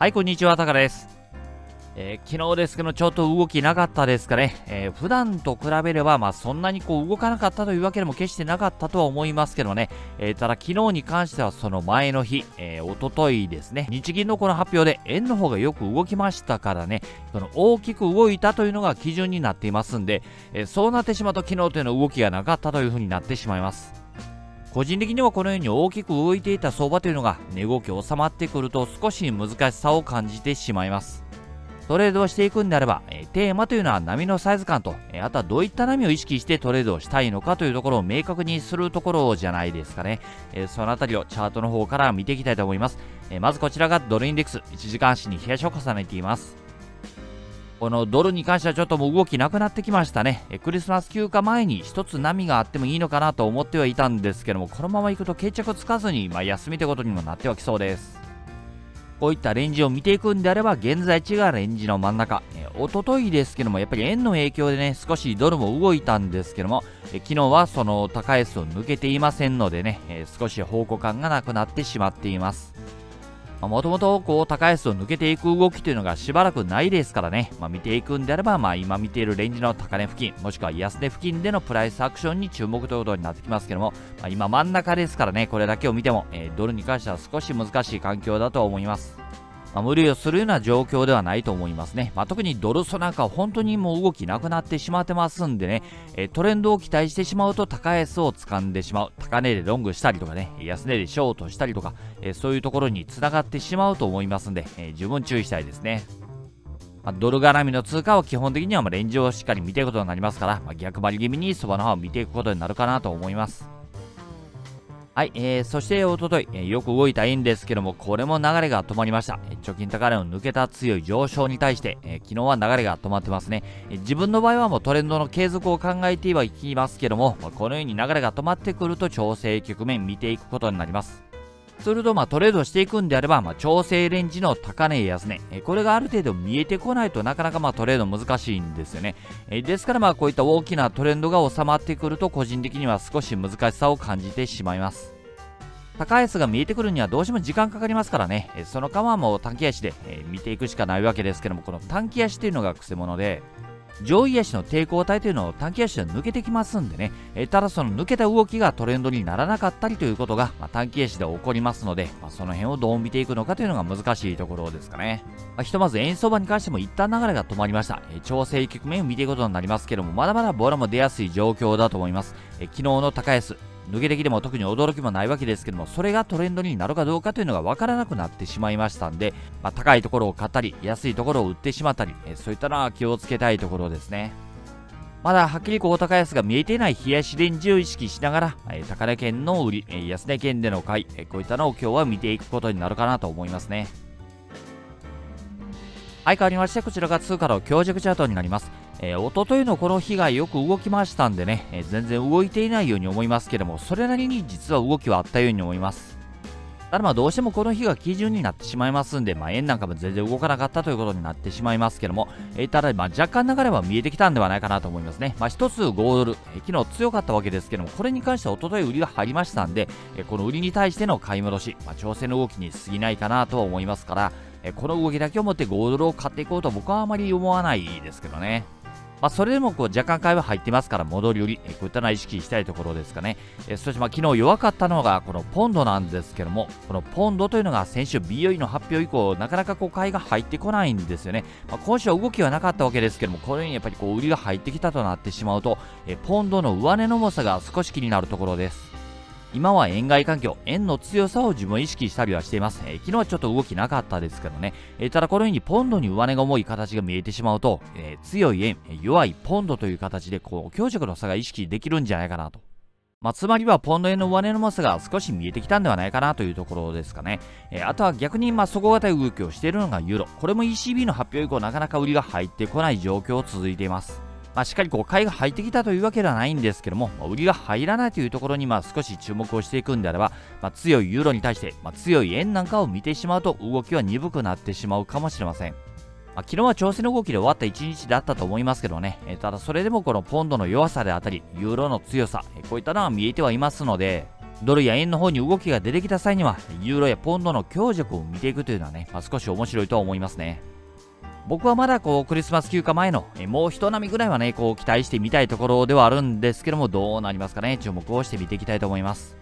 はい、こんにちは、タカです。えー、昨日ですけど、ちょっと動きなかったですかね。えー、普段と比べれば、まあ、そんなにこう動かなかったというわけでも決してなかったとは思いますけどね。えー、ただ、昨日に関してはその前の日、えー、おとといですね、日銀のこの発表で円の方がよく動きましたからね、その大きく動いたというのが基準になっていますんで、えそうなってしまうと昨日というのは動きがなかったというふうになってしまいます。個人的にはこのように大きく動いていた相場というのが値動き収まってくると少し難しさを感じてしまいます。トレードをしていくんであれば、えテーマというのは波のサイズ感と、えあとはどういった波を意識してトレードをしたいのかというところを明確にするところじゃないですかね。えそのあたりをチャートの方から見ていきたいと思います。えまずこちらがドルインデックス、1時間足に冷やしを重ねています。このドルに関してはちょっともう動きなくなってきましたね。クリスマス休暇前に一つ波があってもいいのかなと思ってはいたんですけども、このまま行くと決着つかずに、まあ、休みということにもなってはきそうです。こういったレンジを見ていくんであれば、現在地がレンジの真ん中。おとといですけども、やっぱり円の影響でね、少しドルも動いたんですけども、え昨日はその高 S を抜けていませんのでね、え少し方向感がなくなってしまっています。もともとこう高安を抜けていく動きというのがしばらくないですからね、まあ、見ていくんであれば、まあ、今見ているレンジの高値付近もしくは安値付近でのプライスアクションに注目ということになってきますけども、まあ、今真ん中ですからねこれだけを見ても、えー、ドルに関しては少し難しい環境だと思います。まあ、無理をするような状況ではないと思いますね。まあ、特にドルソなんかは本当にもう動きなくなってしまってますんでね、えトレンドを期待してしまうと高安を掴んでしまう。高値でロングしたりとかね、安値でショートしたりとか、えそういうところにつながってしまうと思いますんで、え十分注意したいですね。まあ、ドル絡みの通貨は基本的にはまレンジをしっかり見ていくことになりますから、まあ、逆張り気味にそばの葉を見ていくことになるかなと思います。はい、えー、そしておととい、えー、よく動いた円ですけども、これも流れが止まりました。えー、貯金高値を抜けた強い上昇に対して、えー、昨日は流れが止まってますね、えー。自分の場合はもうトレンドの継続を考えてはいきますけども、まあ、このように流れが止まってくると調整局面見ていくことになります。すると、まあ、トレードしていくんであれば、まあ、調整レンジの高値安値、えこれがある程度見えてこないとなかなかまあトレード難しいんですよね。えですから、まあ、こういった大きなトレンドが収まってくると、個人的には少し難しさを感じてしまいます。高安が見えてくるにはどうしても時間かかりますからね、その間はもう短期足で、見ていくしかないわけですけども、この短期足というのがくせ者で、上位足の抵抗体というのを短期足で抜けてきますんでね、えただその抜けた動きがトレンドにならなかったりということが、まあ、短期足で起こりますので、まあ、その辺をどう見ていくのかというのが難しいところですかね。まあ、ひとまず円相場に関しても一旦流れが止まりました。え調整局面を見ていくことになりますけども、まだまだボラも出やすい状況だと思います。え昨日の高安、抜けてきても特に驚きもないわけですけども、それがトレンドになるかどうかというのが分からなくなってしまいましたんで、まあ、高いところを買ったり、安いところを売ってしまったり、えそういったのは気をつけたいところですね。まだはっきりこう高安が見えていない冷やしレンジを意識しながら、え高値圏の売り、え安値圏での買い、えこういったのを今日は見ていくことになるかなと思いますね。はい、変わりまして、こちらが通貨の強弱チャートになります。えー、おとといのこの日がよく動きましたんでね、えー、全然動いていないように思いますけども、それなりに実は動きはあったように思います。ただまあどうしてもこの日が基準になってしまいますんで、まあ円なんかも全然動かなかったということになってしまいますけども、えー、ただま若干流れは見えてきたんではないかなと思いますね。まあ一つ5ドル、え、昨日強かったわけですけども、これに関してはおととい売りが入りましたんで、え、この売りに対しての買い戻し、まあ調整の動きに過ぎないかなとは思いますから、え、この動きだけをもって5ドルを買っていこうと僕はあまり思わないですけどね。まあ、それでもこう若干買いは入ってますから、戻り売り、えこういったのは意識したいところですかね。えそしてまあ昨日弱かったのがこのポンドなんですけども、このポンドというのが先週 BOE の発表以降、なかなかこう買いが入ってこないんですよね。まあ、今週は動きはなかったわけですけども、このようにやっぱりこう売りが入ってきたとなってしまうと、えポンドの上値の重さが少し気になるところです。今は円買い環境、円の強さを自分意識したりはしています。えー、昨日はちょっと動きなかったですけどね。えー、ただこのようにポンドに上値が重い形が見えてしまうと、えー、強い円、弱いポンドという形で、こう、強弱の差が意識できるんじゃないかなと。まあ、つまりはポンド円の上値の重さが少し見えてきたんではないかなというところですかね。えー、あとは逆にま底堅い動きをしているのがユーロ。これも ECB の発表以降なかなか売りが入ってこない状況を続いています。まあ、しっかりこう買いが入ってきたというわけではないんですけども、まあ、売りが入らないというところにまあ少し注目をしていくんであれば、まあ、強いユーロに対して、ま強い円なんかを見てしまうと動きは鈍くなってしまうかもしれません。まあ、昨日は調整の動きで終わった一日だったと思いますけどね、えただそれでもこのポンドの弱さであったり、ユーロの強さ、えこういったのは見えてはいますので、ドルや円の方に動きが出てきた際には、ユーロやポンドの強弱を見ていくというのはね、まあ、少し面白いとは思いますね。僕はまだこうクリスマス休暇前のえもう一波ぐらいはね、こう期待してみたいところではあるんですけども、どうなりますかね、注目をして見ていきたいと思います。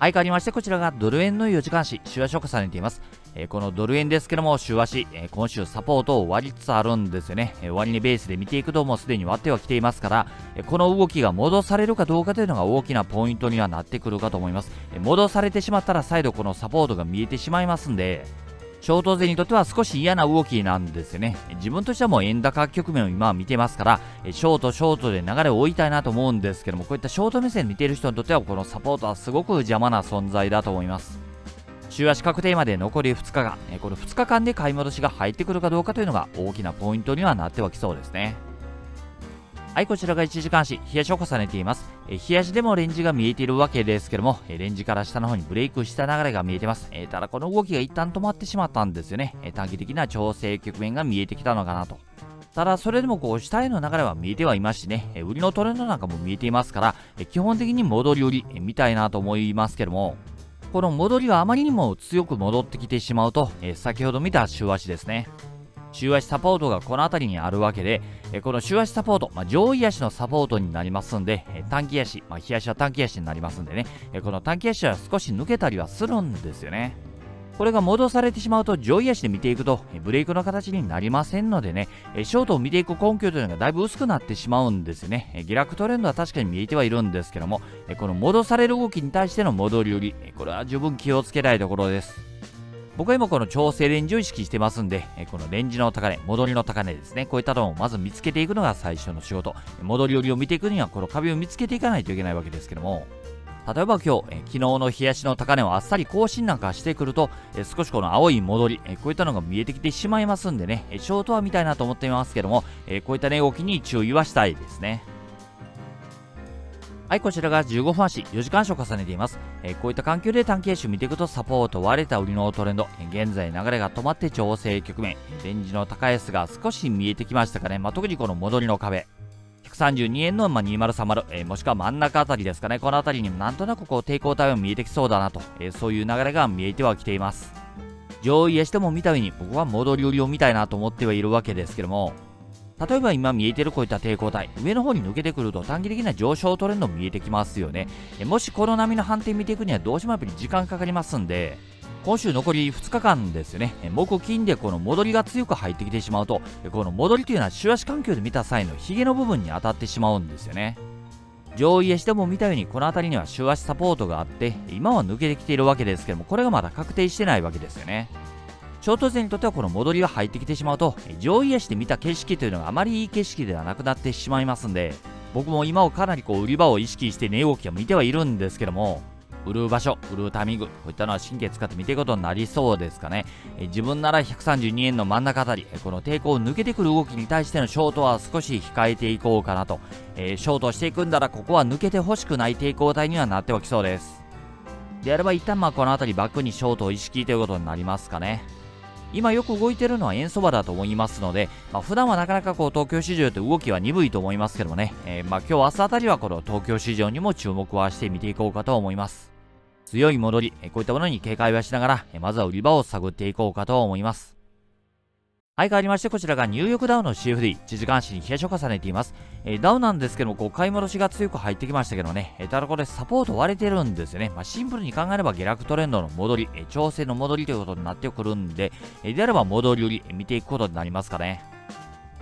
相変わりまして、こちらがドル円の4時間足、週足を重ねています。えこのドル円ですけども、週足、え今週サポートを割りつつあるんですよね。え割値ベースで見ていくともうすでに割ってはきていますから、えこの動きが戻されるかどうかというのが大きなポイントにはなってくるかと思います。え戻されてしまったら再度このサポートが見えてしまいますんで、ショート勢にとっては少し嫌な動きなんですよね。自分としてはもう円高局面を今は見てますから、ショート、ショートで流れを追いたいなと思うんですけども、こういったショート目線見ている人にとっては、このサポートはすごく邪魔な存在だと思います。週足確定まで残り2日間、この2日間で買い戻しが入ってくるかどうかというのが大きなポイントにはなってはきそうですね。はい、こちらが1時間足、冷やしを重ねています。え冷やしでもレンジが見えているわけですけども、えレンジから下の方にブレイクした流れが見えてます。えただこの動きが一旦止まってしまったんですよね。え短期的な調整局面が見えてきたのかなと。ただ、それでもこう、下への流れは見えてはいますしね、え売りのトレンドなんかも見えていますから、え基本的に戻り売り、え見たいなと思いますけども、この戻りはあまりにも強く戻ってきてしまうと、え先ほど見た週足ですね。週足サポートがこの辺りにあるわけで、えこの週足サポート、まあ、上位足のサポートになりますんで、え短期足、まあ、日足は短期足になりますんでね、えこの短期足は少し抜けたりはするんですよね。これが戻されてしまうと上位足で見ていくとブレイクの形になりませんのでね、ショートを見ていく根拠というのがだいぶ薄くなってしまうんですよね。下落トレンドは確かに見えてはいるんですけども、この戻される動きに対しての戻り売り、これは十分気をつけたいところです。僕は今この調整レンジを意識してますんで、このレンジの高値、戻りの高値ですね。こういったのをまず見つけていくのが最初の仕事。戻り売りを見ていくには、この壁を見つけていかないといけないわけですけども、例えば今日、え昨日の冷やしの高値をあっさり更新なんかしてくると、え少しこの青い戻り、えこういったのが見えてきてしまいますんでね、えショートは見たいなと思っていますけども、えこういった値動きに注意はしたいですね。はい、こちらが15分足、4時間足を重ねています。えー、こういった環境で短期足見ていくとサポート割れた売りのトレンド、現在流れが止まって調整局面、レンジの高安が少し見えてきましたかね、まあ、特にこの戻りの壁、132円の、まあ、2030、えー、もしくは真ん中あたりですかね、このあたりにもなんとなくこう抵抗体は見えてきそうだなと、えー、そういう流れが見えてはきています。上位足でも見たように僕は戻り売りを見たいなと思ってはいるわけですけども、例えば今見えてるこういった抵抗体、上の方に抜けてくると短期的な上昇トレンド見えてきますよね。もしこの波の反転見ていくにはどうしてもやっぱり時間かかりますんで、今週残り2日間ですよね。木金でこの戻りが強く入ってきてしまうと、この戻りというのは週足環境で見た際のヒゲの部分に当たってしまうんですよね。上位へしても見たようにこの辺りには週足サポートがあって、今は抜けてきているわけですけども、これがまだ確定してないわけですよね。ショート勢にとってはこの戻りが入ってきてしまうと上位足で見た景色というのがあまりいい景色ではなくなってしまいますんで僕も今をかなりこう売り場を意識して値動きを見てはいるんですけども売る場所、売るタイミング、こういったのは神経使って見ていくことになりそうですかね。え自分なら132円の真ん中あたり、この抵抗を抜けてくる動きに対してのショートは少し控えていこうかなと。えー、ショートしていくんだら、ここは抜けてほしくない抵抗体にはなっておきそうです。であれば一旦まあこの辺りバックにショートを意識ということになりますかね。今よく動いてるのは円相場だと思いますので、まあ、普段はなかなかこう東京市場って動きは鈍いと思いますけどもね、えー、まあ今日明日あたりはこの東京市場にも注目はして見ていこうかと思います。強い戻り、こういったものに警戒はしながら、まずは売り場を探っていこうかと思います。はい、変わりまして、こちらがニューヨークダウの CFD、1時間足に冷やしを重ねています。えー、ダウなんですけども、こう、買い戻しが強く入ってきましたけどね、えー、ただこれサポート割れてるんですよね。まあ、シンプルに考えれば下落トレンドの戻り、えー、調整の戻りということになってくるんで、えであれば戻り売り、見ていくことになりますかね。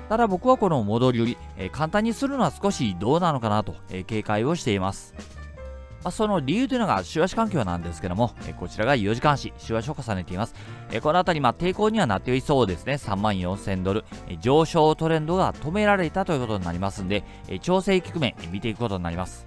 ただ僕はこの戻り売り、え簡単にするのは少しどうなのかなと、え警戒をしています。まあ、その理由というのが週足環境なんですけども、えこちらが4時間足、週足を重ねています。えこの辺り、まあ、抵抗にはなっていそうですね。3万4000ドル、え上昇トレンドが止められたということになりますんで、え調整局面、見ていくことになります。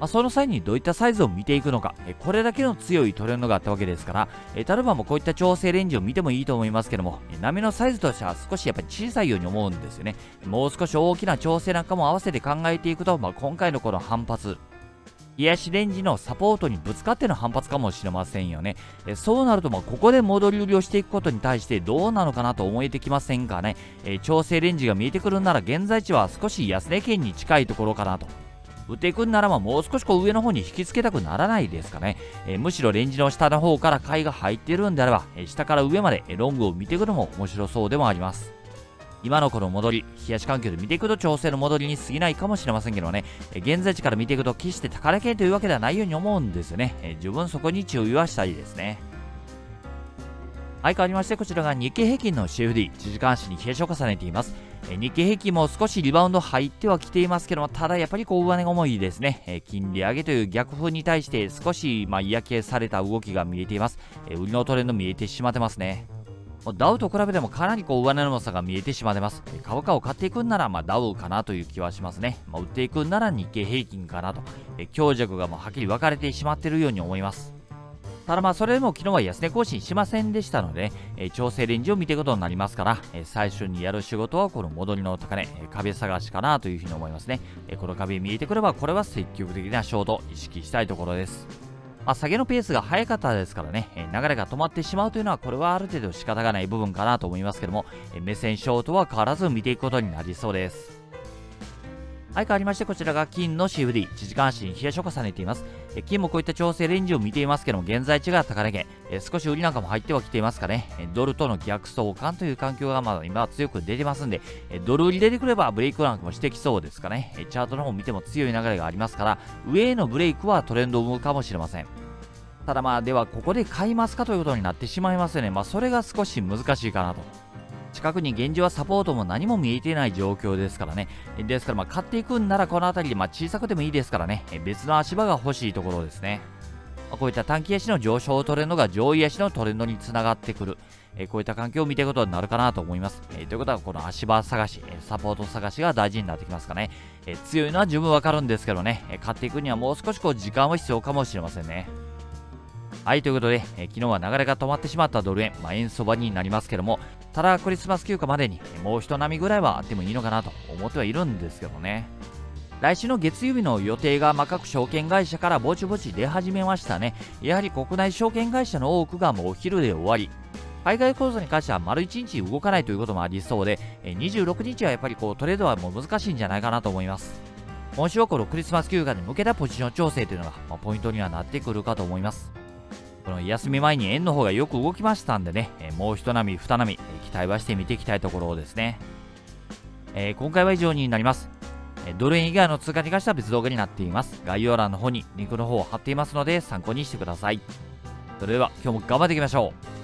ま、その際にどういったサイズを見ていくのか、これだけの強いトレンドがあったわけですから、え例えばもこういった調整レンジを見てもいいと思いますけども、波のサイズとしては少しやっぱり小さいように思うんですよね。もう少し大きな調整なんかも合わせて考えていくと、まあ、今回のこの反発、癒しレンジのサポートにぶつかっての反発かもしれませんよね。えそうなると、まあ、ここで戻り売りをしていくことに対してどうなのかなと思えてきませんかね。え調整レンジが見えてくるなら現在地は少し安値圏に近いところかなと。売っていくんならばもう少しこう上の方に引きつけたくならないですかね。え、むしろレンジの下の方から買いが入ってるんであれば、え、下から上までロングを見ていくのも面白そうでもあります。今のこの戻り、冷やし環境で見ていくと調整の戻りに過ぎないかもしれませんけどね、え現在地から見ていくと決して高値圏というわけではないように思うんですよね。え十分そこに注意はしたいですね。はい、変わりまして、こちらが日経平均の CFD、1時間足に冷やしを重ねています。え日経平均も少しリバウンド入ってはきていますけども、ただやっぱりこう上値が重いですね。え金利上げという逆風に対して少しまあ嫌気された動きが見えています。え売りのトレンド見えてしまってますね。ダウと比べてもかなりこう上値の重さが見えてしまってます。株価を買っていくんならまあダウかなという気はしますね。まあ、売っていくんなら日経平均かなと。強弱がもうはっきり分かれてしまっているように思います。ただまあそれでも昨日は安値更新しませんでしたので、えー、調整レンジを見ていくことになりますから、えー、最初にやる仕事はこの戻りの高値、えー、壁探しかなというふうに思いますね、えこの壁見えてくればこれは積極的なショート意識したいところです。まあ、下げのペースが速かったですからね、え流れが止まってしまうというのはこれはある程度仕方がない部分かなと思いますけども、え目線ショートは変わらず見ていくことになりそうです。はい、変わりまして、こちらが金の CFD、1時間足に冷やしを重ねています。え金もこういった調整レンジを見ていますけども、現在地が高値圏、え少し売りなんかも入ってはきていますかね。えドルとの逆相関という環境がまだ今は強く出てますんで、えドル売り出てくればブレイクランクもしてきそうですかね。えチャートの方を見ても強い流れがありますから、上へのブレイクはトレンドを生むかもしれません。ただまあ、ではここで買いますかということになってしまいますよね。まあ、それが少し難しいかなと。近くに現状はサポートも何も見えてない状況ですからね。ですから、ま、買っていくんならこの辺りで、ま、小さくてもいいですからね、別の足場が欲しいところですね。こういった短期足の上昇トレンドが上位足のトレンドにつながってくる。えこういった環境を見ていくことになるかなと思います。えということは、この足場探し、サポート探しが大事になってきますかね。え強いのは十分わかるんですけどね、え買っていくにはもう少しこう時間は必要かもしれませんね。はい、ということで、え昨日は流れが止まってしまったドル円、まあ、円相場になりますけども、ただクリスマス休暇までにもう一波ぐらいはあってもいいのかなと思ってはいるんですけどね。来週の月曜日の予定が、まあ、各証券会社からぼちぼち出始めましたね。やはり国内証券会社の多くがもうお昼で終わり、海外口座に関しては丸1日動かないということもありそうで、26日はやっぱりこうトレードはもう難しいんじゃないかなと思います。今週はこのクリスマス休暇に向けたポジション調整というのが、ポイントにはなってくるかと思います。この休み前に円の方がよく動きましたんでね、えもう一波、二波、期待はして見ていきたいところですね。えー、今回は以上になります。ドル円以外の通貨に関しては別動画になっています。概要欄の方にリンクの方を貼っていますので参考にしてください。それでは今日も頑張っていきましょう。